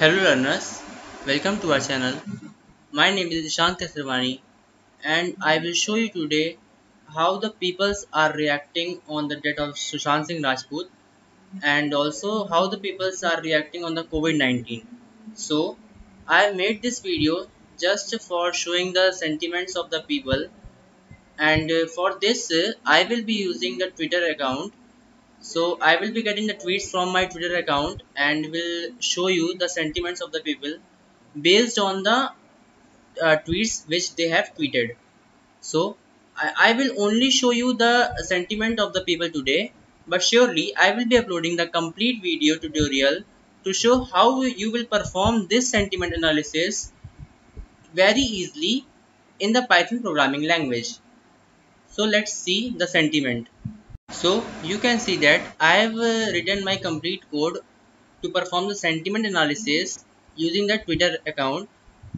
Hello learners, welcome to our channel. My name is Ishant Kesarwani and I will show you today how the peoples are reacting on the death of Sushant Singh Rajput and also how the peoples are reacting on the COVID-19. So I have made this video just for showing the sentiments of the people and for this I will be using the Twitter account so I will be getting the tweets from my Twitter account and will show you the sentiments of the people based on the uh, tweets which they have tweeted. So I, I will only show you the sentiment of the people today but surely I will be uploading the complete video tutorial to show how you will perform this sentiment analysis very easily in the Python programming language. So let's see the sentiment. So you can see that I have uh, written my complete code to perform the sentiment analysis using the Twitter account.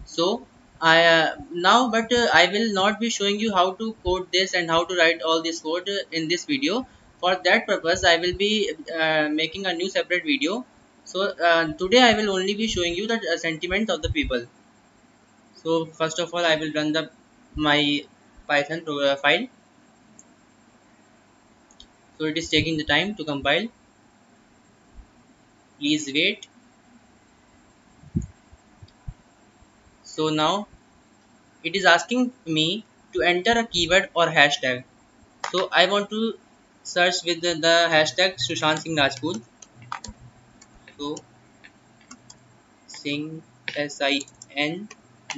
So I uh, now but uh, I will not be showing you how to code this and how to write all this code in this video. For that purpose I will be uh, making a new separate video. So uh, today I will only be showing you the uh, sentiment of the people. So first of all I will run the my Python file so it is taking the time to compile. Please wait. So now it is asking me to enter a keyword or hashtag. So I want to search with the, the hashtag Sushant Singh Rajput. So Singh S I N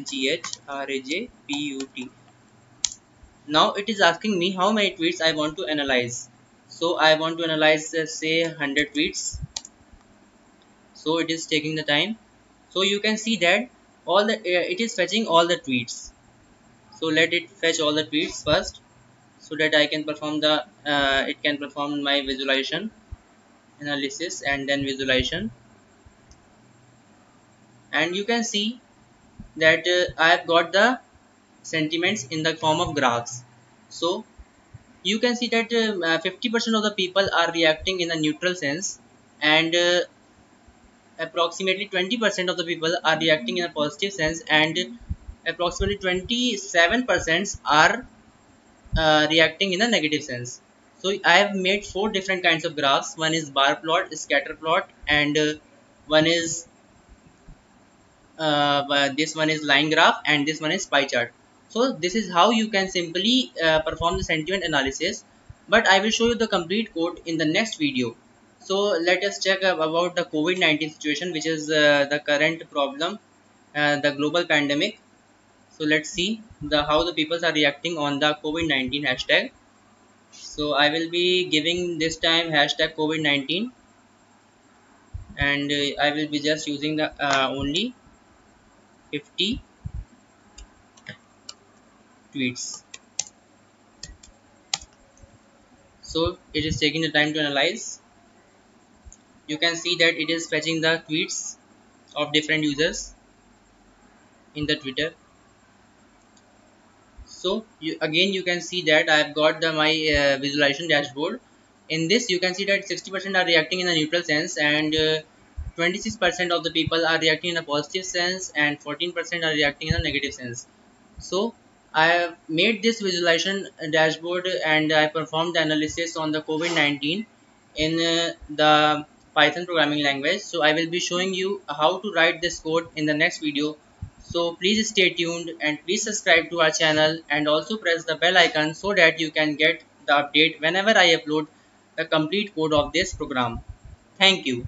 G H R A J P U T. Now it is asking me how many tweets I want to analyze so I want to analyze uh, say 100 tweets. So it is taking the time. So you can see that all the uh, it is fetching all the tweets. So let it fetch all the tweets first so that I can perform the uh, it can perform my visualization analysis and then visualization. And you can see that uh, I have got the sentiments in the form of graphs. So you can see that 50% uh, of the people are reacting in a neutral sense and uh, approximately 20% of the people are reacting in a positive sense and approximately 27% are uh, reacting in a negative sense. So i have made four different kinds of graphs. One is bar plot scatter plot and uh, one is uh, this one is line graph and this one is pie chart so this is how you can simply uh, perform the sentiment analysis. But I will show you the complete code in the next video. So let us check about the COVID-19 situation which is uh, the current problem uh, the global pandemic. So let's see the how the people are reacting on the COVID-19 hashtag. So I will be giving this time hashtag COVID-19 and uh, I will be just using the uh, only 50 tweets so it is taking the time to analyze. You can see that it is fetching the tweets of different users in the twitter. So you, again you can see that i have got the my uh, visualization dashboard. In this you can see that 60% are reacting in a neutral sense and 26% uh, of the people are reacting in a positive sense and 14% are reacting in a negative sense. So I have made this visualization dashboard and I performed the analysis on the COVID-19 in uh, the Python programming language. So I will be showing you how to write this code in the next video. So please stay tuned and please subscribe to our channel and also press the bell icon so that you can get the update whenever I upload the complete code of this program. Thank you.